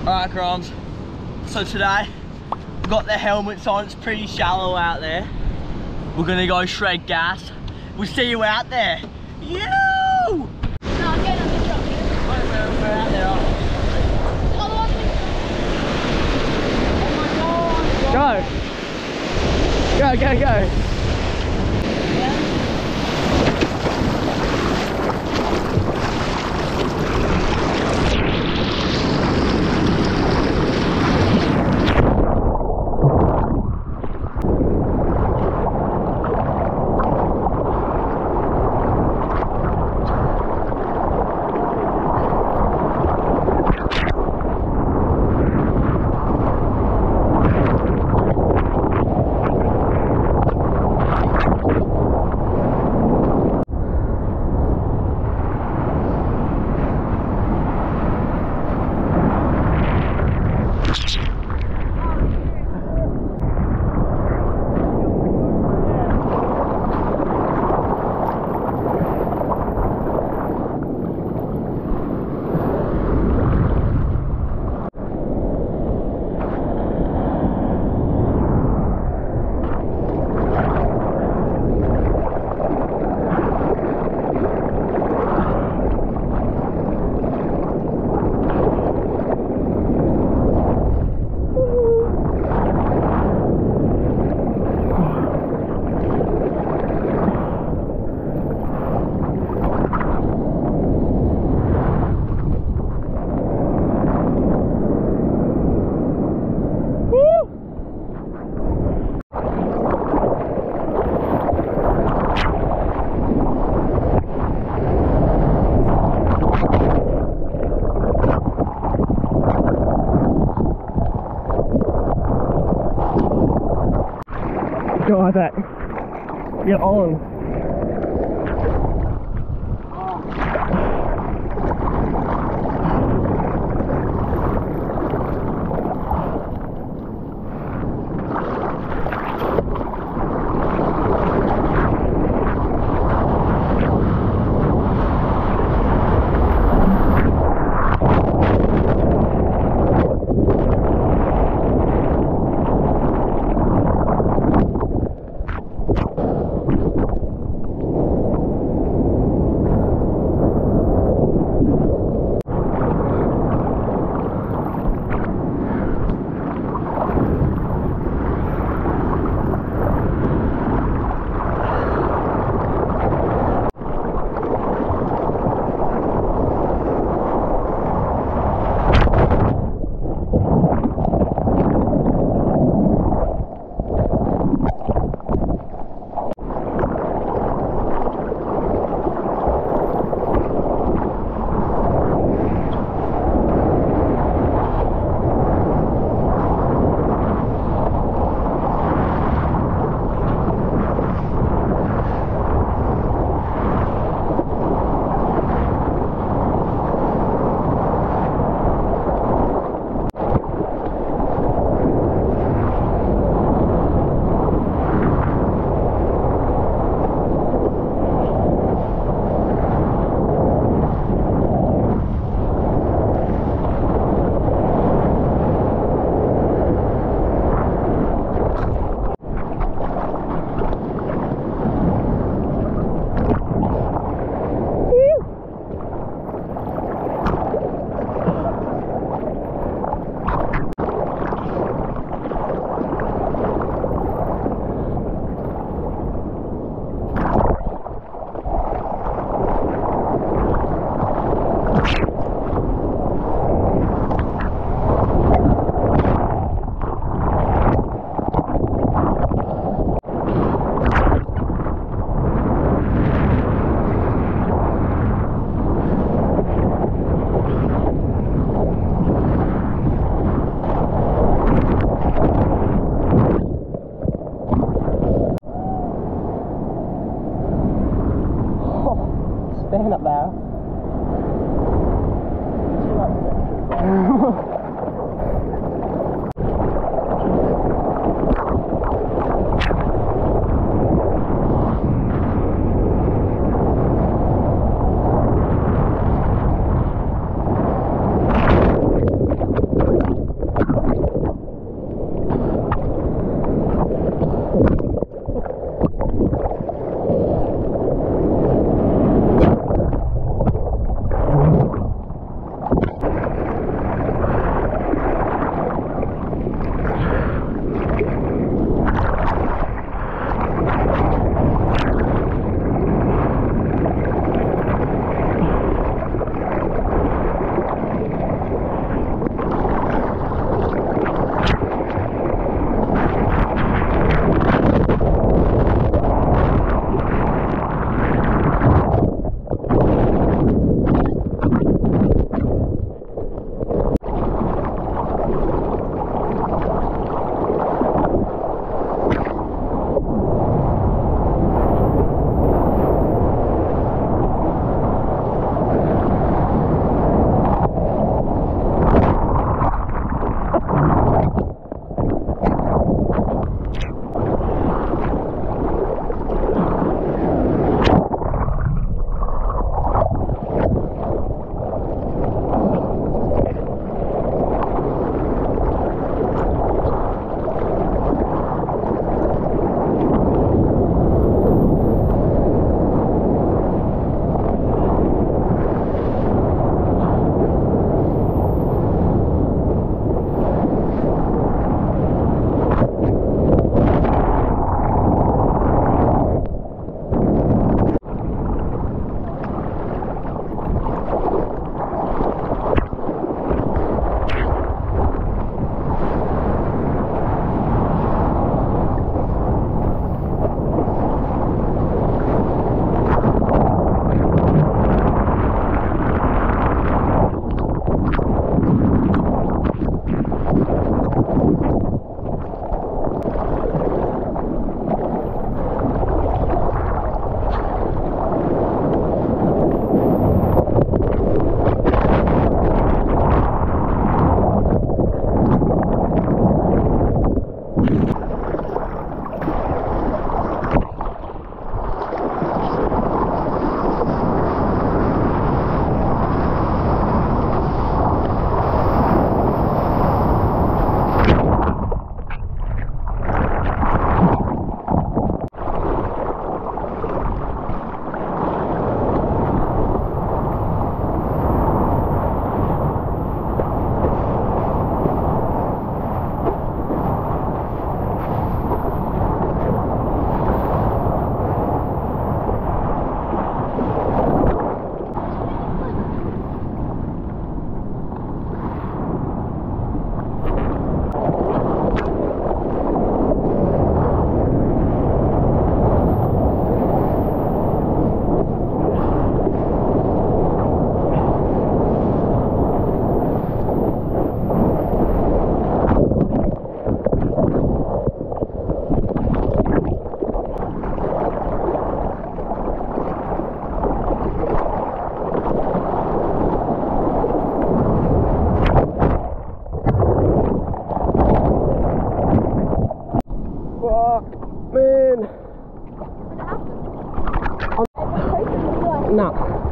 Alright, Grimes. So today, got the helmets on. It's pretty shallow out there. We're gonna go shred gas. We'll see you out there. You! No, I'm on the truck. We're, we're out there. Go! Go, go, go! Go on that. Get on. Fuck, man. No.